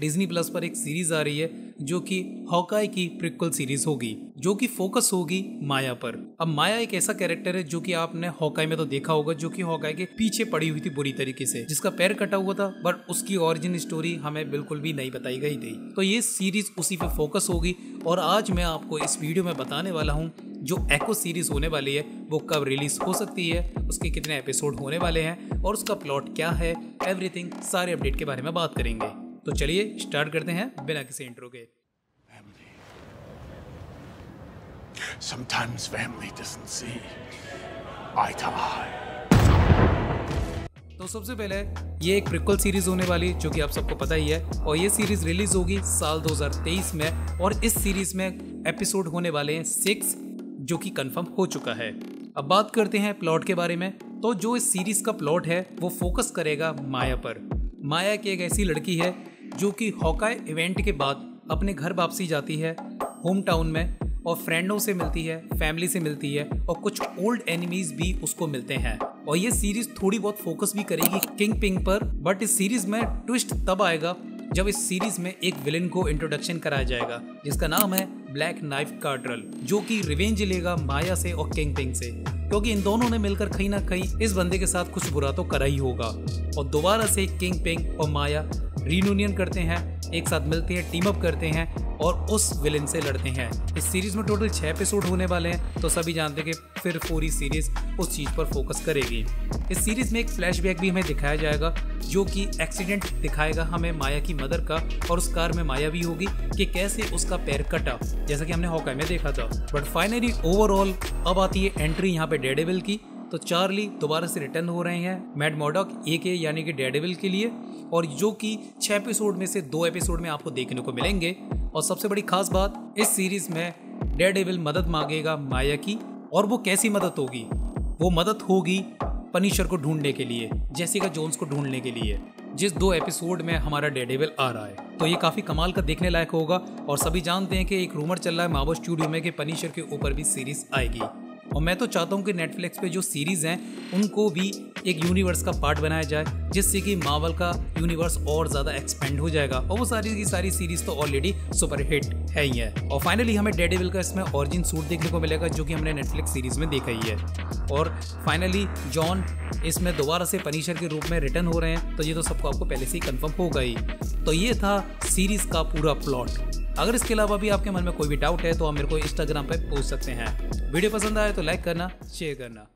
Disney plus पर एक series आ रही है, जो कि हॉकाई की प्रिक्वल सीरीज़ होगी, जो कि फोकस होगी माया पर। अब माया एक ऐसा कैरेक्टर है, जो कि आपने हॉकाई में तो देखा होगा, जो कि हॉकाई के पीछे पड़ी हुई थी बुरी तरीके से, जिसका पैर कटा हुआ था बट उसकी ओरिजिन स्टोरी हमें बिल्कुल भी नहीं बताई गई थी। तो ये सीरीज़ उसी पे फोकस होगी, और आज मैं आपको इस वीडियो में बताने वाला हूँ, जो एको सीरीज़ होने वाली है, वो कब रिलीज़ हो सकती है, उसके कितने एपिसोड होने वाले हैं, और उसका प्लॉट क्या है एवरीथिंग सारे अपडेट के बारे में बात करेंगे। तो चलिए स्टार्ट करते हैं बिना किसी इंट्रो के। Sometimes family doesn't see eye to eye. तो सबसे पहले ये एक प्रिक्वल सीरीज़ होने वाली जो कि आप सबको पता ही है और ये सीरीज़ रिलीज़ होगी साल 2023 में और इस सीरीज़ में एपिसोड होने वाले हैं सिक्स जो कि कंफर्म हो चुका है। अब बात करते हैं प्लॉट के बारे में तो जो इस सीरीज़ का प्लॉट है वो फोकस करेगा माया पर। माया की एक ऐसी लड़की है जो कि हॉकाई इवेंट के बाद अपने घर वापसी जाती है, होम टाउन में, और फ्रेंडों से मिलती है, फैमिली से मिलती है, और कुछ ओल्ड एनिमीज भी उसको मिलते हैं। और ये सीरीज़ थोड़ी बहुत फोकस भी करेगी किंग पिंग पर, बट इस सीरीज़ में ट्विस्ट तब आएगा जब इस सीरीज़ में एक विलेन को इंट्रोडक्शन कराया जाएगा, जिसका नाम है ब्लैक नाइफ कार्टरल जो कि रिवेंज लेगा माया से और किंग पिंग से। क्योंकि इन दोनों ने मिलकर कहीं ना कहीं इस बंदे के साथ कुछ बुरा तो करा ही होगा। और दोबारा से किंग पिंग और माया रीयूनियन करते हैं, एक साथ मिलते हैं टीम अप करते हैं और उस विलेन से लड़ते हैं। इस सीरीज़ में टोटल छह एपिसोड होने वाले हैं तो सभी जानते हैं कि फिर पूरी सीरीज़ उस चीज़ पर फोकस करेगी। इस सीरीज़ में एक फ्लैशबैक भी हमें दिखाया जाएगा, जो कि एक्सीडेंट दिखाएगा हमें माया की मदर का, और उस कार में माया भी होगी कि कैसे उसका पैर कटा, जैसा कि हमने हॉकाई में देखा था। बट फाइनली ओवरऑल अब आती है एंट्री यहाँ पे डेडेविल की तो चार्ली दोबारा से रिटर्न हो रहे हैं मैड मॉडक ए के यानी कि डेडेविल के लिए। और जो कि छह एपिसोड में से दो एपिसोड में आपको देखने को मिलेंगे। और सबसे बड़ी खास बात, इस सीरीज़ में डेडेविल मदद मांगेगा माया की। और वो कैसी मदद होगी? वो मदद होगी पनिशर को ढूँढने के लिए, जेसिका जोन्स को ढूँढने के लिए, जिस दो एपिसोड में हमारा डेडेविल आ रहा है। तो ये काफ़ी कमाल का देखने लायक होगा। और सभी जानते हैं कि एक रूमर चल रहा है मावो स्टूडियो में कि पनीशर के ऊपर भी सीरीज़ आएगी। और मैं तो चाहता हूँ कि नेटफ्लिक्स पे जो सीरीज़ हैं, उनको भी एक यूनिवर्स का पार्ट बनाया जाए, जिससे कि मावल का यूनिवर्स और ज़्यादा एक्सपेंड हो जाएगा। और वो सारी की सारी सीरीज़ तो ऑलरेडी सुपर हिट है ही है। और फाइनली हमें डेडेविल का इसमें ऑरिजिन सूट देखने को मिलेगा, जो कि हमने नेटफ्लिक्स सीरीज़ में देखा ही है। और फाइनली जॉन इसमें दोबारा से पनीशर के रूप में रिटर्न हो रहे हैं तो ये तो सबको आपको पहले से ही कन्फर्म होगा ही। तो ये था सीरीज़ का पूरा प्लॉट अगर इसके अलावा भी आपके मन में कोई भी डाउट है तो आप मेरे को इंस्टाग्राम पर पूछ सकते हैं। वीडियो पसंद आए तो लाइक करना शेयर करना।